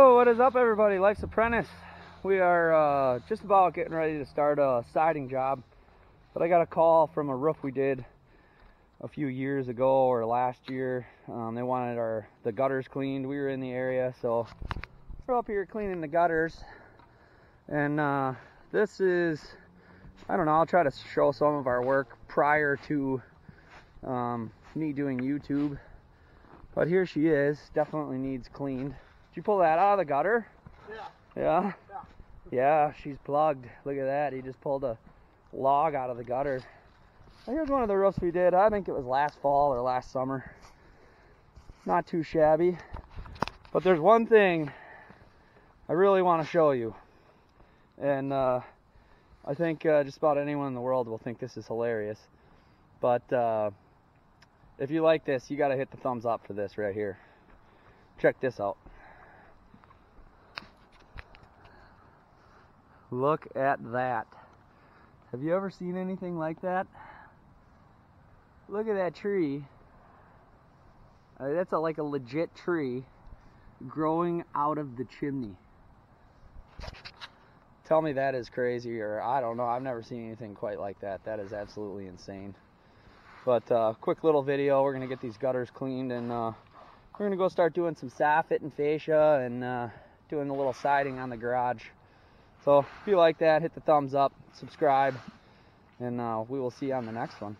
So what is up everybody, Life's Apprentice. We are uh, just about getting ready to start a siding job. But I got a call from a roof we did a few years ago or last year. Um, they wanted our the gutters cleaned. We were in the area, so we're up here cleaning the gutters. And uh, this is, I don't know, I'll try to show some of our work prior to um, me doing YouTube. But here she is, definitely needs cleaned. You pull that out of the gutter? Yeah. Yeah? Yeah. Yeah, she's plugged. Look at that. He just pulled a log out of the gutter. Here's one of the roofs we did. I think it was last fall or last summer. Not too shabby. But there's one thing I really want to show you. And uh, I think uh, just about anyone in the world will think this is hilarious. But uh, if you like this, you got to hit the thumbs up for this right here. Check this out. Look at that. Have you ever seen anything like that? Look at that tree. Uh, that's a, like a legit tree growing out of the chimney. Tell me that is crazy, or I don't know. I've never seen anything quite like that. That is absolutely insane. But uh, quick little video. We're gonna get these gutters cleaned, and uh, we're gonna go start doing some soffit and fascia, and uh, doing a little siding on the garage. So if you like that, hit the thumbs up, subscribe, and uh, we will see you on the next one.